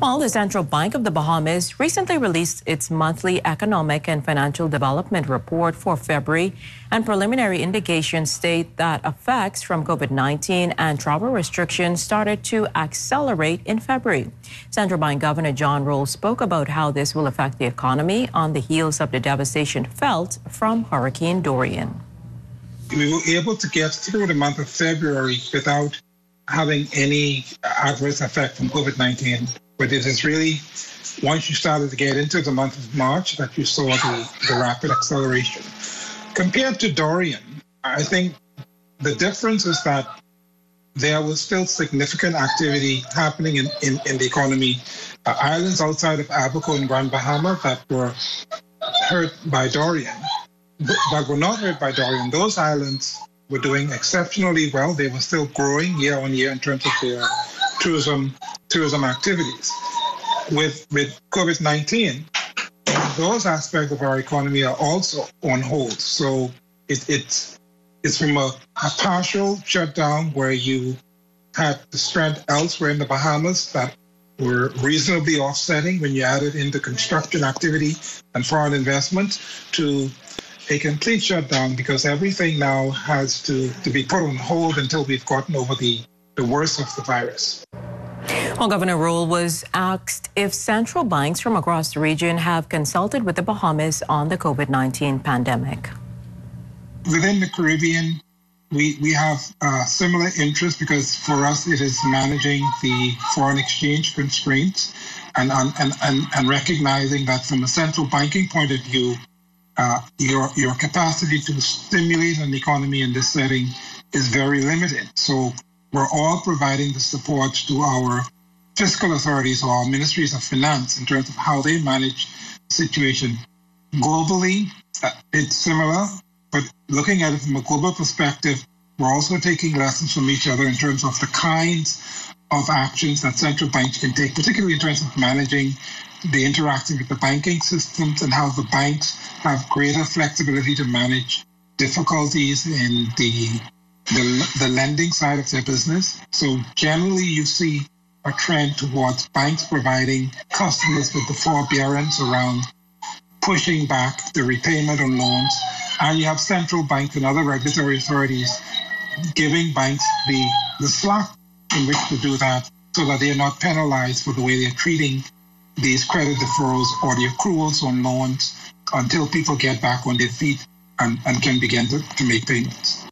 Well, the Central Bank of the Bahamas recently released its monthly economic and financial development report for February, and preliminary indications state that effects from COVID 19 and travel restrictions started to accelerate in February. Central Bank Governor John Rolle spoke about how this will affect the economy on the heels of the devastation felt from Hurricane Dorian. We were able to get through the month of February without having any adverse effect from COVID 19. But it is really once you started to get into the month of March that you saw the, the rapid acceleration. Compared to Dorian, I think the difference is that there was still significant activity happening in, in, in the economy. Uh, islands outside of Abaco and Grand Bahama that were hurt by Dorian, but were not hurt by Dorian, those islands were doing exceptionally well. They were still growing year on year in terms of their tourism tourism activities. With with COVID nineteen, those aspects of our economy are also on hold. So it, it's it's from a, a partial shutdown where you had the strength elsewhere in the Bahamas that were reasonably offsetting when you added in the construction activity and foreign investment to a complete shutdown because everything now has to, to be put on hold until we've gotten over the, the worst of the virus. Well, Governor Rolle was asked if central banks from across the region have consulted with the Bahamas on the COVID 19 pandemic. Within the Caribbean, we, we have uh, similar interests because for us it is managing the foreign exchange constraints and, and, and, and recognizing that from a central banking point of view, uh, your your capacity to stimulate an economy in this setting is very limited. So we're all providing the support to our fiscal authorities or our ministries of finance in terms of how they manage the situation. Globally, uh, it's similar, but looking at it from a global perspective, we're also taking lessons from each other in terms of the kinds of actions that central banks can take, particularly in terms of managing the interaction with the banking systems and how the banks have greater flexibility to manage difficulties in the, the, the lending side of their business. So generally, you see a trend towards banks providing customers with the forbearance around pushing back the repayment on loans. And you have central banks and other regulatory authorities giving banks the, the slack in which to do that so that they are not penalized for the way they're treating these credit deferrals or the accruals on loans until people get back on their feet and, and can begin to, to make payments.